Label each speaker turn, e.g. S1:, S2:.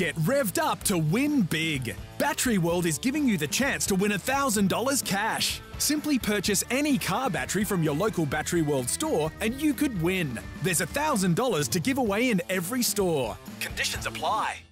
S1: Get revved up to win big. Battery World is giving you the chance to win $1,000 cash. Simply purchase any car battery from your local Battery World store and you could win. There's $1,000 to give away in every store. Conditions apply.